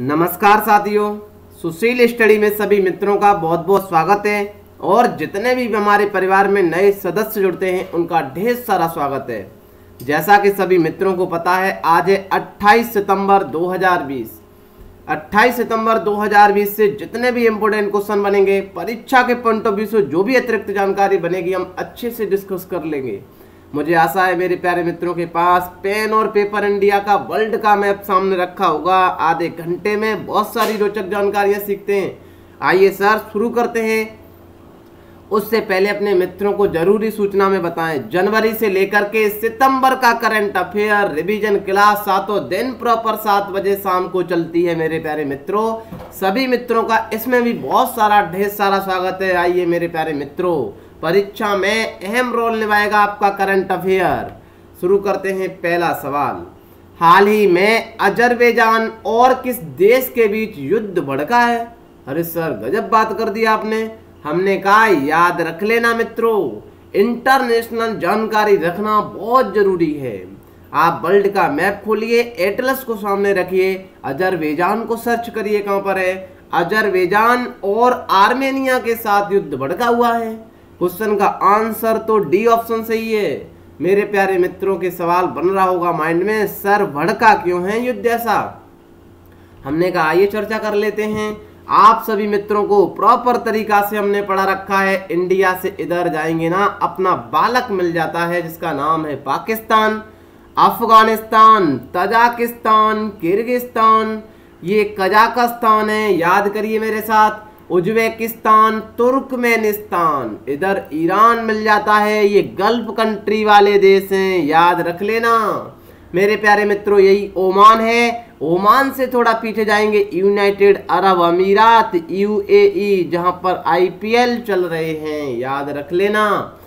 नमस्कार साथियों, सुशील स्टडी में सभी मित्रों का बहुत बहुत स्वागत है और जितने भी हमारे परिवार में नए सदस्य जुड़ते हैं, उनका ढेर सारा स्वागत है। जैसा कि सभी मित्रों को पता है, आज है 28 सितंबर 2020 28 सितंबर 2020 से जितने भी इम्पोर्टेंट क्वेश्चन बनेंगे, परीक्षा के पॉइंट ऑफ़ व्यू से जो भी अतिरिक्त जानकारी बनेगी, हम अच्छे से डिस्कस कर लेंगे। मुझे आशा है मेरे प्यारे मित्रों के पास पेन और पेपर इंडिया का वर्ल्ड का मैप सामने रखा होगा। आधे घंटे में बहुत सारी रोचक जानकारियाँ सीखते हैं। आइए सर, शुरू करते हैं। उससे पहले अपने मित्रों को ज़रूरी सूचना में बताएँ। जनवरी से लेकर के सितंबर का करंट अफेयर रिवीजन क्लास सातों दिन प्रॉपर सात बजे शाम को चलती है मेरे प्यारे मित्रों। सभी मित्रों का इसमें भी बहुत सारा ढेर सारा स्वागत है। आइए मेरे प्यारे मित्रों। परीक्षा में अहम रोल निभाएगा आपका करंट अफेयर शुरू करते हैं पहला सवाल। हाल ही में अजरबैजान और किस देश के बीच युद्ध भड़का है? अरे सर, गजब बात कर दी आपने। हमने कहा, याद रख लेना मित्रों। इंटरनेशनल जानकारी रखना बहुत ज़रूरी है। आप वर्ल्ड का मैप खोलिए, एटलस को सामने रखिए, अजरबैजान को सर्च करिए कहाँ पर है। अजरबैजान और आर्मेनिया के साथ युद्ध भड़का हुआ है। क्वेश्चन का आंसर तो डी ऑप्शन सही है मेरे प्यारे मित्रों, के सवाल बन रहा होगा माइंड में, सर भड़का क्यों है युद्ध ऐसा हमने कहा, आइए चर्चा कर लेते हैं। आप सभी मित्रों को प्रॉपर तरीका से हमने पढ़ा रखा है। इंडिया से इधर जाएँगे ना, अपना बालक मिल जाता है, जिसका नाम है पाकिस्तान, अफ़गानिस्तान, तजाकिस्तान, किर्गिस्तान। ये कजाकिस्तान है, याद करिए मेरे साथ। Uzbekistan Turkmenistan. इधर ईरान मिल जाता है, ये गल्फ कंट्री वाले देश हैं, याद रख लेना। मेरे प्यारे मित्रों, यही ओमान है। ओमान से थोड़ा पीछे जाएँगे यूनाइटेड अरब अमीरात, यूएई, जहाँ पर आईपीएल चल रहे हैं, याद रख लेना।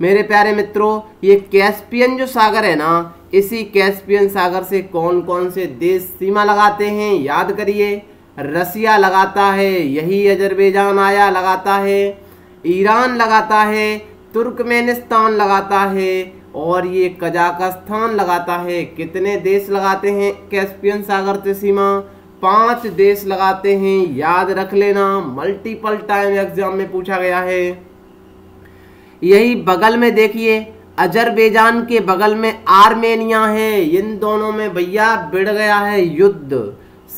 मेरे प्यारे मित्रों, ये कैस्पियन जो सागर है ना, इसी कैस्पियन सागर से कौन कौन से देश सीमा लगाते हैं, याद करिए। रसिया लगाता है, यही अजरबैजान आया लगाता है, ईरान लगाता है, तुर्कमेनिस्तान लगाता है और ये कजाकिस्तान लगाता है। कितने देश लगाते हैं कैस्पियन सागर से सीमा? पाँच देश लगाते हैं, याद रख लेना मल्टीपल टाइम एग्ज़ाम में पूछा गया है। यही बगल में देखिए, अजरबैजान के बगल में आर्मेनिया है, इन दोनों में भैया बिड़ गया है युद्ध।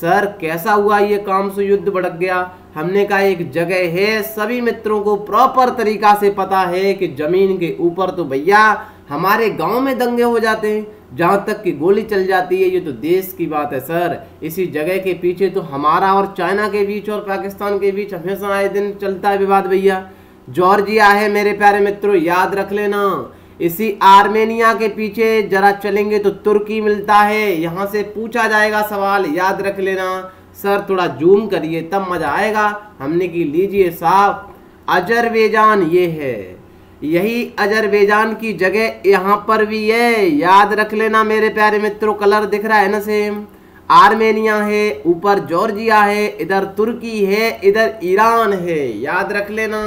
सर, कैसा हुआ ये काम से युद्ध भड़क गया? हमने कहा, एक जगह है, सभी मित्रों को प्रॉपर तरीका से पता है कि ज़मीन के ऊपर तो भैया हमारे गाँव में दंगे हो जाते हैं। जहाँ तक कि गोली चल जाती है, ये तो देश की बात है, सर। इसी जगह के पीछे तो हमारा और चाइना के बीच और पाकिस्तान के बीच हमेशा आए दिन चलता है विवाद, भैया। जॉर्जिया है मेरे प्यारे मित्रों, याद रख लेना। इसी आर्मेनिया के पीछे जरा चलेंगे तो तुर्की मिलता है। यहाँ से पूछा जाएगा सवाल, याद रख लेना। सर, थोड़ा जूम करिए, तब मज़ा आएगा। हमने की लीजिए साहब अजरबैजान ये है। यही अजरबैजान की जगह यहाँ पर भी है। याद रख लेना मेरे प्यारे मित्रों, कलर दिख रहा है ना सेम। आर्मेनिया है, ऊपर जॉर्जिया है, इधर तुर्की है, इधर ईरान है। याद रख लेना।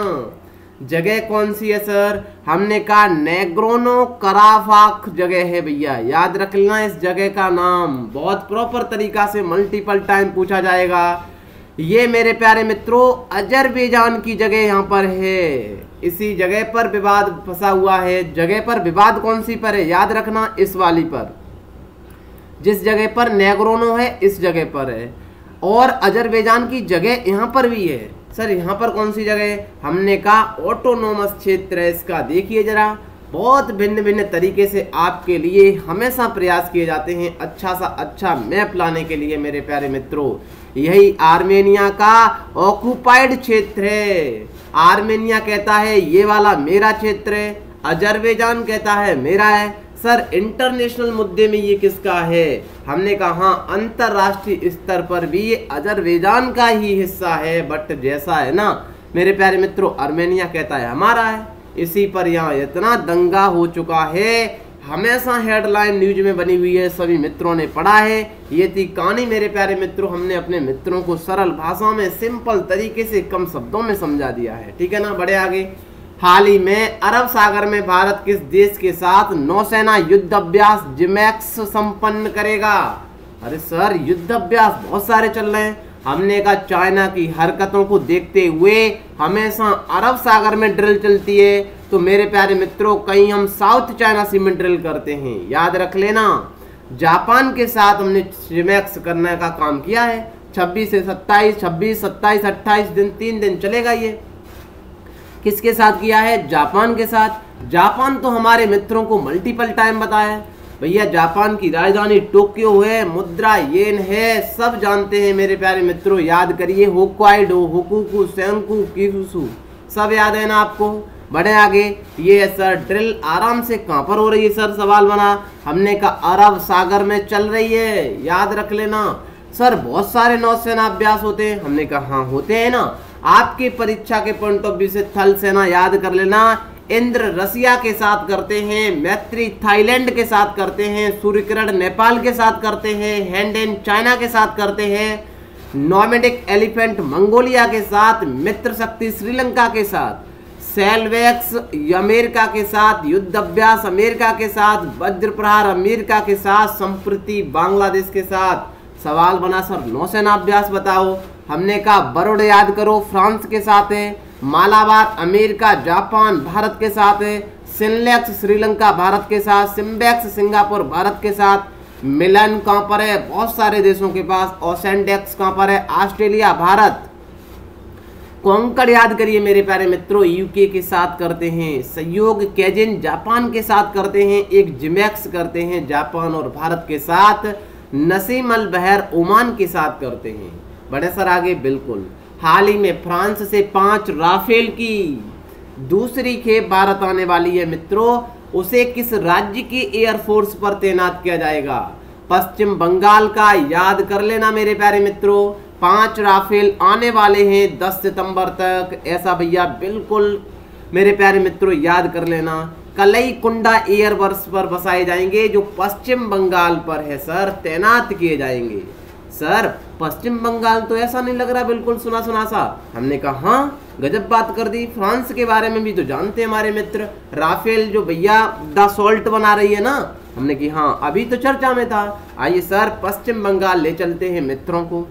जगह कौन सी है, सर? हमने कहा, नेग्रोनो कराफाक जगह है भैया। याद रख लेना इस जगह का नाम। बहुत प्रॉपर तरीका से मल्टीपल टाइम पूछा जाएगा। ये मेरे प्यारे मित्रों, अजरबैजान की जगह यहाँ पर है। इसी जगह पर विवाद फंसा हुआ है। जगह पर विवाद कौन सी पर है, याद रखना इस वाली पर। जिस जगह पर नेग्रोनो है, इस जगह पर है। और अजरबैजान की जगह यहाँ पर भी है। सर, यहाँ पर कौन सी जगह है? हमने कहा ऑटोनोमस क्षेत्र है, इसका देखिए जरा। बहुत भिन्न भिन्न तरीके से आपके लिए हमेशा प्रयास किए जाते हैं अच्छा सा अच्छा मैप लाने के लिए, मेरे प्यारे मित्रों। यही आर्मेनिया का ऑक्यूपाइड क्षेत्र है। आर्मेनिया कहता है, ये वाला मेरा क्षेत्र है। अजरबैजान कहता है, मेरा है। सर इंटरनेशनल मुद्दे में ये किसका है? हमने कहा, अंतरराष्ट्रीय स्तर पर भी ये अजरबैजान का ही हिस्सा है बट जैसा है ना, मेरे प्यारे मित्रों, अर्मेनिया कहता है हमारा है। इसी पर यहाँ इतना दंगा हो चुका है। हमेशा हेडलाइन न्यूज़ में बनी हुई है, सभी मित्रों ने पढ़ा है। ये थी कहानी मेरे प्यारे मित्रों, हमने अपने मित्रों को सरल भाषा में सिंपल तरीके से कम शब्दों में समझा दिया है। ठीक है ना बड़े आगे। हाल ही में अरब सागर में भारत किस देश के साथ नौसेना युद्ध अभ्यास जिमैक्स संपन्न करेगा? अरे सर युद्ध अभ्यास बहुत सारे चल रहे हैं। हमने कहा चाइना की हरकतों को देखते हुए हमेशा अरब सागर में ड्रिल चलती है। तो मेरे प्यारे मित्रों, कहीं हम साउथ चाइना सी में ड्रिल करते हैं। याद रख लेना, जापान के साथ हमने जिमैक्स करने का काम किया है। 26 से 27 26 27 28 दिन, तीन दिन चलेगा ये। किसके साथ किया है? जापान के साथ। जापान तो हमारे मित्रों को मल्टीपल टाइम बताया भैया, जापान की राजधानी टोक्यो है, मुद्रा येन है, सब जानते हैं मेरे प्यारे मित्रों, याद करिए, होक्वाइडो, हुकुकू सेंकू किसु सब याद है ना आपको? बढ़े आगे, ये है सर, ड्रिल आराम से कहाँ पर हो रही है सर? सवाल बना, हमने कहा, अरब सागर में चल रही है, याद रख लेना। सर, बहुत सारे नौसेना अभ्यास होते हैं, हमने कहा हाँ होते हैं ना। आपकी परीक्षा के पॉइंट ऑफ़ व्यू से थल सेना याद कर लेना। इंद्र रसिया के साथ करते हैं, मैत्री थाईलैंड के साथ करते हैं, सूर्यकिरण नेपाल के साथ करते हैं हैंड एंड चाइना के साथ करते हैं नॉमेडिक एलिफेंट मंगोलिया के साथ, मित्र शक्ति श्रीलंका के साथ सेलवेक्स अमेरिका के साथ युद्ध अभ्यास अमेरिका के साथ वज्र प्रहार अमेरिका के साथ, संप्रति बांग्लादेश के साथ। सवाल बना सर, नौसेना अभ्यास बताओ। हमने कहा, बरोड याद करो, फ्रांस के साथ है, मालाबार अमेरिका, जापान भारत के साथ है, सिनलेक्स श्रीलंका भारत के साथ, सिम्बेक्स सिंगापुर भारत के साथ, मिलन कहाँ पर है, बहुत सारे देशों के पास ओसेंडेक्स कहाँ पर है, ऑस्ट्रेलिया भारत। कोंकण याद करिए मेरे प्यारे मित्रों यूके के साथ करते हैं, सहयोग कैजिन जापान के साथ करते हैं, एक जिमैक्स करते हैं, जापान और भारत के साथ, नसीम अल बहर ओमान के साथ करते हैं। बड़े सर आगे, बिल्कुल। हाल ही में फ्रांस से पाँच राफेल की दूसरी खेप भारत आने वाली है, मित्रों। उसे किस राज्य की एयरफोर्स पर तैनात किया जाएगा? पश्चिम बंगाल का याद कर लेना मेरे प्यारे मित्रों। पाँच राफेल आने वाले हैं 10 सितंबर तक। ऐसा भैया, बिल्कुल मेरे प्यारे मित्रों, याद कर लेना। कलई कुंडा एयरबर्स पर बसाए जाएँगे, जो पश्चिम बंगाल पर है, सर। तैनात किए जाएँगे। सर, पश्चिम बंगाल तो ऐसा नहीं लग रहा बिल्कुल सुना सुना सा हमने कहा हाँ गजब बात कर दी। फ्रांस के बारे में भी तो जानते हैं हमारे मित्र। राफेल जो भैया द सोल्ट बना रही है ना? हमने की हाँ अभी तो चर्चा में था। आइए सर, पश्चिम बंगाल ले चलते हैं मित्रों को।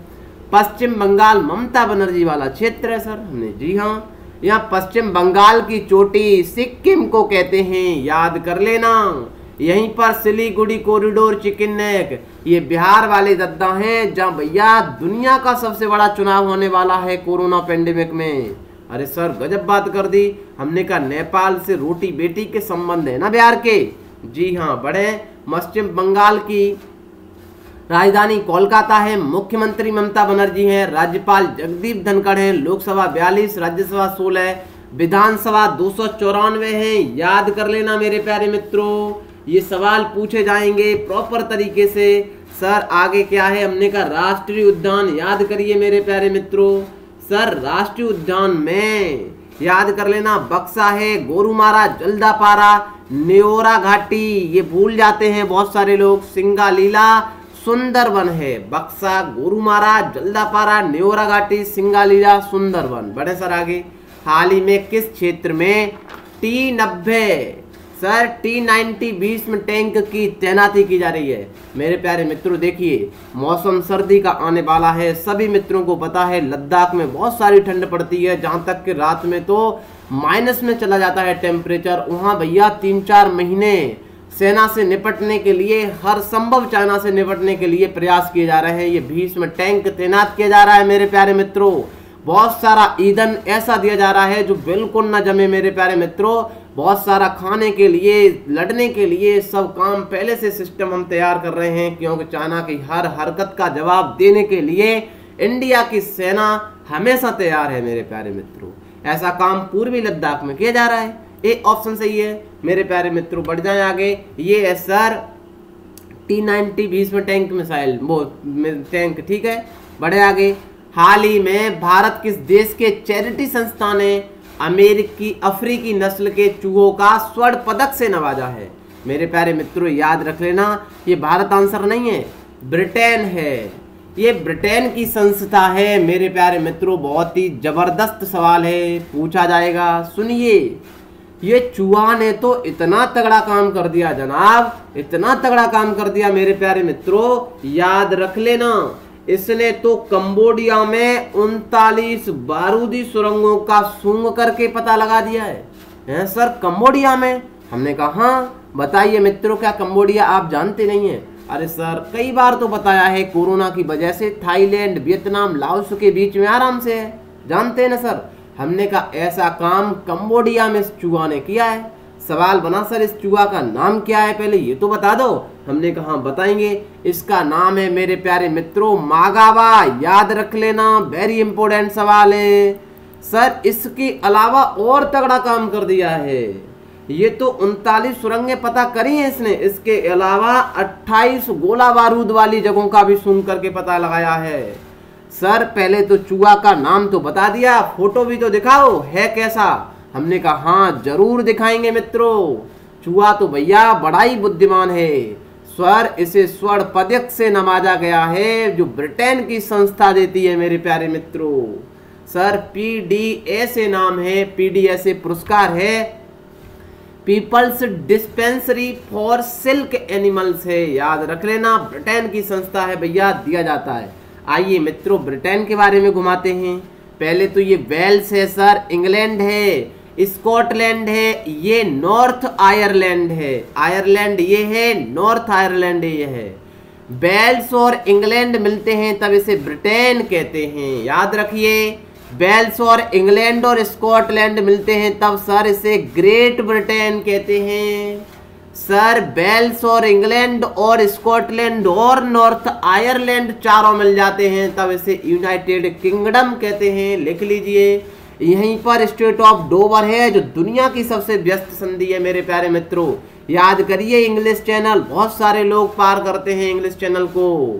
पश्चिम बंगाल ममता बनर्जी वाला क्षेत्र है, सर। हमने, जी हाँ। यहाँ पश्चिम बंगाल की चोटी सिक्किम को कहते हैं। याद कर लेना। यहीं पर सिलीगुड़ी कॉरिडोर चिकन नेक ये बिहार वाले दद्दा हैं, जहाँ भैया दुनिया का सबसे बड़ा चुनाव होने वाला है कोरोना पेंडेमिक में। अरे सर, गजब बात कर दी। हमने कहा नेपाल से रोटी बेटी के संबंध है ना बिहार के? जी हाँ बड़े पश्चिम बंगाल की राजधानी कोलकाता है, मुख्यमंत्री ममता बनर्जी हैं, राज्यपाल जगदीप धनखड़ हैं, लोकसभा बयालीस, राज्यसभा सोलह, विधानसभा दो सौ चौरानवे है। याद कर लेना मेरे प्यारे मित्रों। ये सवाल पूछे जाएँगे प्रॉपर तरीके से। सर, आगे क्या है? हमने कहा, राष्ट्रीय उद्यान, याद करिए मेरे प्यारे मित्रों। सर, राष्ट्रीय उद्यान में, याद कर लेना, बक्सा है, गोरुमारा, जल्दापारा न्योरा घाटी, ये भूल जाते हैं बहुत सारे लोग। सिंगालीला सुंदरवन है, बक्सा, गोरुमारा, जल्दापारा न्योरा घाटी सिंगालीला सुंदरवन। बड़े सर आगे। हाल ही में किस क्षेत्र में टी नब्बे सर टी नाइन्टी बीस में टैंक की तैनाती की जा रही है। मेरे प्यारे मित्रों, देखिए, मौसम सर्दी का आने वाला है। सभी मित्रों को पता है, लद्दाख में बहुत सारी ठंड पड़ती है, जहाँ तक कि रात में तो माइनस में चला जाता है टेम्परेचर वहाँ भैया तीन चार महीने सेना से निपटने के लिए, हर संभव चाइना से निपटने के लिए प्रयास किए जा रहे हैं। ये भीष में टैंक तैनात किया जा रहा है, मेरे प्यारे मित्रों। बहुत सारा ईंधन ऐसा दिया जा रहा है, जो बिल्कुल ना जमे, मेरे प्यारे मित्रों। बहुत सारा खाने के लिए, लड़ने के लिए सब काम पहले से सिस्टम हम तैयार कर रहे हैं, क्योंकि चाइना की हर हरकत का जवाब देने के लिए इंडिया की सेना हमेशा तैयार है, मेरे प्यारे मित्रों। ऐसा काम पूर्वी लद्दाख में किया जा रहा है। ए ऑप्शन सही है। मेरे प्यारे मित्रों, बढ़ जाए आगे। ये है सर टी नाइनटी बीस में टैंक मिसाइल वो टैंक ठीक है? बढ़े आगे। हाल ही में भारत किस देश के चैरिटी संस्था ने अमेरिकी, अफ्रीकी नस्ल के चूहों का स्वर्ण पदक से नवाजा है। मेरे प्यारे मित्रों, याद रख लेना, ये भारत आंसर नहीं है, ब्रिटेन है। ये ब्रिटेन की संस्था है, मेरे प्यारे मित्रों, बहुत ही ज़बरदस्त सवाल है, पूछा जाएगा। सुनिए, ये चूहा ने तो इतना तगड़ा काम कर दिया, जनाब, इतना तगड़ा काम कर दिया मेरे प्यारे मित्रों, याद रख लेना। इसने तो कंबोडिया में उनतालीस बारूदी सुरंगों का सूंघ करके पता लगा दिया है। हैं सर, कंबोडिया में? हमने कहा हाँ बताइए मित्रों, क्या कंबोडिया आप जानते नहीं है? अरे सर, कई बार तो बताया है, कोरोना की वजह से थाईलैंड, वियतनाम, लाओस के बीच में आराम से है। जानते हैं ना सर, हमने कहा, ऐसा काम कंबोडिया में चूहा ने किया है। सवाल बना सर, इस चूहा का नाम क्या है पहले ये तो बता दो। हमने कहा बताएँगे? इसका नाम है, मेरे प्यारे मित्रों, मागावा। याद रख लेना वेरी इंपॉर्टेंट सवाल है। सर, इसके अलावा और तगड़ा काम कर दिया है। ये तो उनतालीस सुरंगें पता करी हैं इसने। इसके अलावा 28 गोला बारूद वाली जगहों का भी सुन करके पता लगाया है। सर, पहले तो चूहा का नाम तो बता दिया, फ़ोटो भी तो दिखाओ, है कैसा? हमने कहा हाँ ज़रूर दिखाएँगे मित्रों। चूहा तो भैया बड़ा ही बुद्धिमान है। स्वर इसे स्वर्ण पदक से नवाजा गया है, जो ब्रिटेन की संस्था देती है, मेरे प्यारे मित्रों। सर, पी डी ए नाम है, पी डी एस पुरस्कार है। People's dispensary for silk animals है। याद रख लेना, ब्रिटेन की संस्था है भैया, दिया जाता है। आइए मित्रों, ब्रिटेन के बारे में घुमाते हैं। पहले तो ये वेल्स है, सर, इंग्लैंड है। स्कॉटलैंड है, ये नॉर्थ आयरलैंड है। आयरलैंड ये है, नॉर्थ आयरलैंड ये है। बेल्स और इंग्लैंड मिलते हैं, तब इसे ब्रिटेन कहते हैं। याद रखिए, बेल्स और इंग्लैंड और स्कॉटलैंड मिलते हैं, तब सर इसे ग्रेट ब्रिटेन कहते हैं। सर, बेल्स और इंग्लैंड और स्कॉटलैंड और नॉर्थ आयरलैंड चारों मिल जाते हैं, तब इसे यूनाइटेड किंगडम कहते हैं। लिख लीजिए यहीं पर स्टेट ऑफ़ डोवर है, जो दुनिया की सबसे व्यस्त संधि है मेरे प्यारे मित्रों। याद करिए इंग्लिश चैनल बहुत सारे लोग पार करते हैं इंग्लिश चैनल को।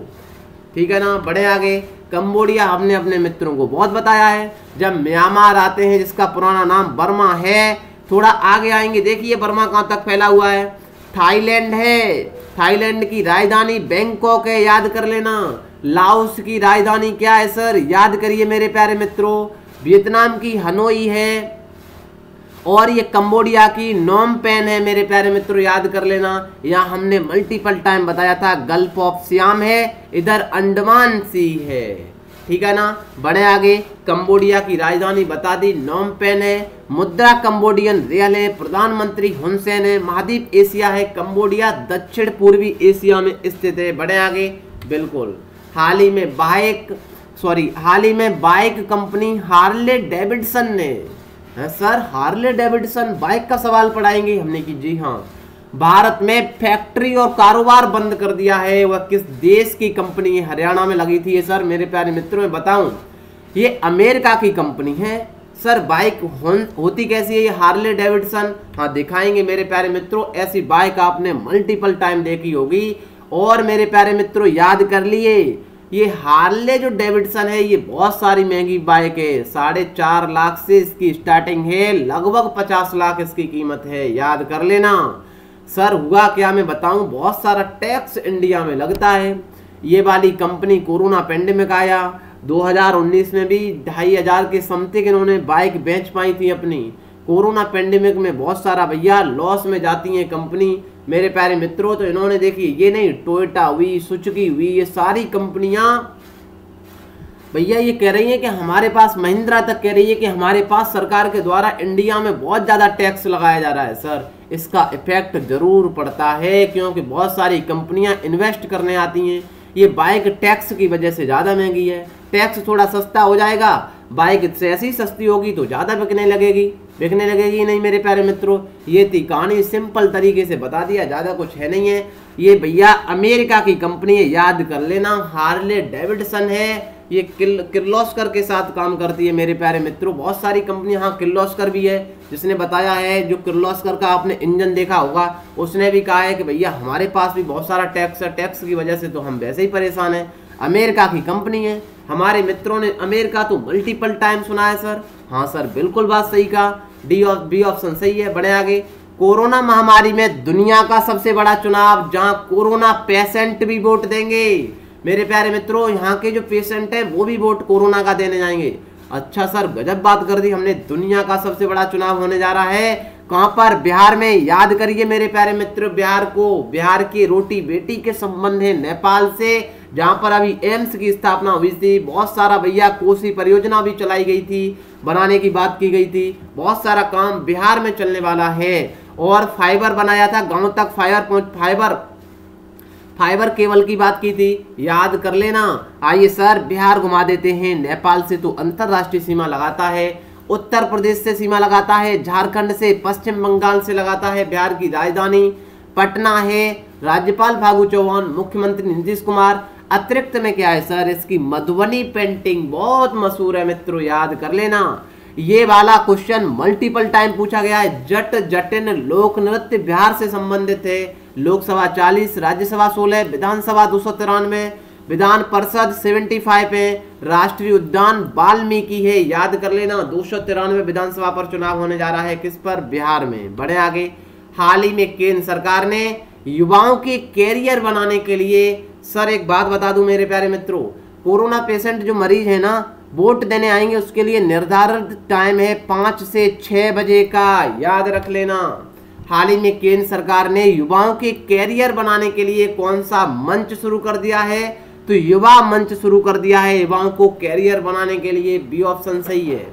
ठीक है ना? बड़े आगे। कंबोडिया हमने अपने मित्रों को बहुत बताया है। जब म्यांमार आते हैं, जिसका पुराना नाम बर्मा है, थोड़ा आगे आएँगे। देखिए बर्मा कहाँ तक फैला हुआ है। थाईलैंड है। थाईलैंड की राजधानी बैंकॉक है, याद कर लेना। लाओस की राजधानी क्या है, सर? याद करिए मेरे प्यारे मित्रों। वियतनाम की हनोई है। और ये कंबोडिया की नॉम पेन है, मेरे प्यारे मित्रों, याद कर लेना। यहाँ हमने मल्टीपल टाइम बताया था गल्फ ऑफ़ सियाम है, इधर अंडमान सी है। ठीक है ना? बड़े आगे, कंबोडिया की राजधानी बता दी, नोम पेन है। मुद्रा कंबोडियन रियल है, प्रधानमंत्री हुनसेन है, महाद्वीप एशिया है, कंबोडिया दक्षिण पूर्वी एशिया में स्थित है। बड़े आगे, बिल्कुल। हाल ही में बाइक सॉरी हाल ही में बाइक कंपनी हार्ले डेविडसन ने, है सर, हार्ले डेविडसन बाइक का सवाल पढ़ाएँगे हमने की जी हाँ भारत में फैक्ट्री और कारोबार बंद कर दिया है, वह किस देश की कंपनी हरियाणा में लगी थी ये सर, मेरे प्यारे मित्रों, में बताऊँ, ये अमेरिका की कंपनी है। सर, बाइक होती कैसी है ये हार्ले डेविडसन? हाँ दिखाएँगे मेरे प्यारे मित्रों, ऐसी बाइक आपने मल्टीपल टाइम देखी होगी। और मेरे प्यारे मित्रों, याद कर लिए ये हार्ले जो डेविडसन है, ये बहुत सारी महँगी बाइक है। साढ़े चार लाख से इसकी स्टार्टिंग है, लगभग पचास लाख इसकी कीमत है। याद कर लेना। सर, हुआ क्या मैं बताऊँ? बहुत सारा टैक्स इंडिया में लगता है। ये वाली कंपनी कोरोना पेंडेमिक आया। 2019 में भी ढाई हज़ार के समथिंग इन्होंने बाइक बेच पाई थी अपनी। कोरोना पेंडेमिक में बहुत सारा भैया लॉस में जाती हैं कंपनी। मेरे प्यारे मित्रों तो इन्होंने देखी ये नहीं टोयोटा हुई सुचुकी हुई ये सारी कंपनियाँ, भैया ये कह रही है कि हमारे पास, महिंद्रा तक कह रही है कि हमारे पास सरकार के द्वारा इंडिया में बहुत ज़्यादा टैक्स लगाया जा रहा है सर इसका इफ़ेक्ट ज़रूर पड़ता है, क्योंकि बहुत सारी कंपनियाँ इन्वेस्ट करने आती हैं। ये बाइक टैक्स की वजह से ज़्यादा महँगी है। टैक्स थोड़ा सस्ता हो जाएगा बाइक ऐसी सस्ती होगी तो ज़्यादा बिकने लगेगी। बिकने लगेगी, नहीं मेरे प्यारे मित्रों, ये थी कहानी सिंपल तरीके से बता दिया, ज़्यादा कुछ है नहीं है। ये भैया अमेरिका की कंपनी है, याद कर लेना, हार्ले डेविडसन है। ये किल, किर्लोस्कर के साथ काम करती है, मेरे प्यारे मित्रों, बहुत सारी कंपनी हाँ किर्लोस्कर भी है, जिसने बताया है, जो किर्लोस्कर का आपने इंजन देखा होगा, उसने भी कहा है कि भैया, हमारे पास भी बहुत सारा टैक्स है, टैक्स की वजह से तो हम वैसे ही परेशान हैं। अमेरिका की कंपनी है, हमारे मित्रों ने अमेरिका तो मल्टीपल टाइम सुना है, सर। हाँ सर, बिल्कुल बात सही कहा। डी ऑफ़ बी ऑप्शन सही है बड़े आगे। कोरोना महामारी में दुनिया का सबसे बड़ा चुनाव, जहाँ कोरोना पेशेंट भी वोट देंगे। मेरे प्यारे मित्रों, यहाँ के जो पेशेंट हैं, वो भी वोट कोरोना का देने जाएँगे। अच्छा सर, गजब बात कर दी हमने। दुनिया का सबसे बड़ा चुनाव होने जा रहा है। कहाँ पर? बिहार में। याद करिए मेरे प्यारे मित्र, बिहार को। बिहार की रोटी बेटी के संबंध है नेपाल से, जहाँ पर अभी एम्स की स्थापना हुई थी। बहुत सारा भैया कोसी परियोजना भी चलाई गई थी। बनाने की बात की गई थी। बहुत सारा काम बिहार में चलने वाला है। और फाइबर बनाया था, गाँव तक फाइबर पहुँच, फाइबर फाइबर केबल की बात की थी। याद कर लेना। आइए सर, बिहार घुमा देते हैं। नेपाल से तो अंतरराष्ट्रीय सीमा लगाता है। उत्तर प्रदेश से सीमा लगाता है। झारखंड से, पश्चिम बंगाल से लगाता है। बिहार की राजधानी पटना है। राज्यपाल फागू चौहान, मुख्यमंत्री नीतीश कुमार अतिरिक्त में क्या है, सर, इसकी मधुबनी पेंटिंग बहुत मशहूर है, मित्रों, याद कर लेना। ये वाला क्वेश्चन मल्टीपल टाइम पूछा गया है। जट, जटिन, लोक नृत्य बिहार से संबंधित है। लोकसभा 40 राज्यसभा 16 विधानसभा दो विधान परिषद 75 है। राष्ट्रीय उद्यान वाल्मीकि है। याद कर लेना, दो सौ तिरानवे विधानसभा पर चुनाव होने जा रहा है। किस पर? बिहार में। बढ़े आगे। हाल ही में केंद्र सरकार ने युवाओं के कैरियर बनाने के लिए सर, एक बात बता दूँ मेरे प्यारे मित्रों, कोरोना पेशेंट जो मरीज़ है ना, वोट देने आएँगे, उसके लिए निर्धारित टाइम है पाँच से छह बजे का। याद रख लेना, हाल ही में केंद्र सरकार ने युवाओं के कैरियर बनाने के लिए कौन सा मंच शुरू कर दिया है? तो युवा मंच शुरू कर दिया है, युवाओं को कैरियर बनाने के लिए बी ऑप्शन सही है।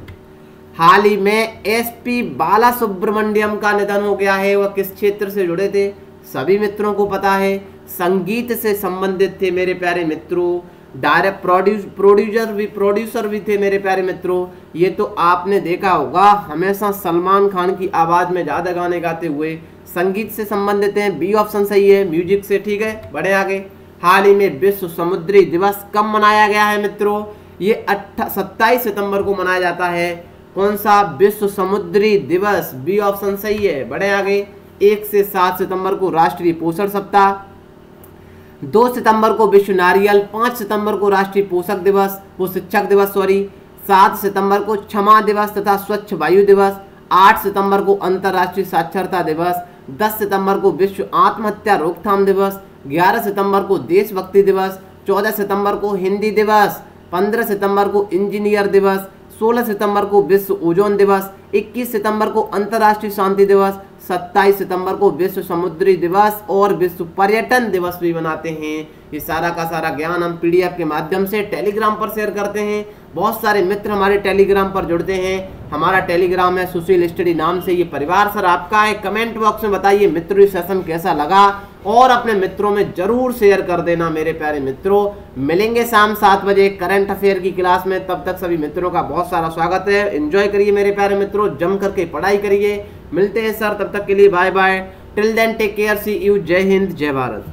हाल ही में एसपी बाला सुब्रमण्यम का निधन हो गया है, वह किस क्षेत्र से जुड़े थे? सभी मित्रों को पता है संगीत से संबंधित थे मेरे प्यारे मित्रों डायरेक्ट प्रोड्यूस प्रोड्यूसर भी प्रोड्यूसर भी थे मेरे प्यारे मित्रों। ये तो आपने देखा होगा, हमेशा सलमान खान की आवाज़ में ज़्यादा गाने गाते हुए संगीत से संबंधित हैं। बी ऑप्शन सही है म्यूज़िक से ठीक है बड़े आगे। हाल ही में विश्व समुद्री दिवस कब मनाया गया है मित्रों? ये अट्ठा, सत्ताईस सितंबर को मनाया जाता है। कौन सा? विश्व समुद्री दिवस। बी ऑप्शन सही है बड़े आगे। एक से सात सितंबर को राष्ट्रीय पोषण सप्ताह। दो सितंबर को विश्व नारियल पाँच सितंबर को राष्ट्रीय पोषक दिवस वो शिक्षक दिवस सॉरी सात सितंबर को क्षमा दिवस तथा स्वच्छ वायु दिवस आठ सितंबर को अंतर्राष्ट्रीय साक्षरता दिवस दस सितंबर को विश्व आत्महत्या रोकथाम दिवस ग्यारह सितंबर को देशभक्ति दिवस चौदह सितंबर को हिंदी दिवस पंद्रह सितंबर को इंजीनियर दिवस सोलह सितंबर को विश्व ओजोन दिवस इक्कीस सितंबर को अंतर्राष्ट्रीय शांति दिवस 27 सितंबर को विश्व समुद्री दिवस और विश्व पर्यटन दिवस भी मनाते हैं। ये सारा का सारा ज्ञान हम पीडीएफ के माध्यम से टेलीग्राम पर शेयर करते हैं। बहुत सारे मित्र हमारे टेलीग्राम पर जुड़ते हैं। हमारा टेलीग्राम है सुशील स्टडी नाम से ये परिवार। सर, आपका है कमेंट बॉक्स में बताइए, मित्र सेशन कैसा लगा? और अपने मित्रों में ज़रूर शेयर कर देना, मेरे प्यारे मित्रों। मिलेंगे शाम सात बजे करंट अफेयर की क्लास में। तब तक सभी मित्रों का बहुत सारा स्वागत है। एंजॉय करिए मेरे प्यारे मित्रों, जम करके पढ़ाई करिए। मिलते हैं सर तब तक के लिए bye bye till then take care see you जय हिंद जय भारत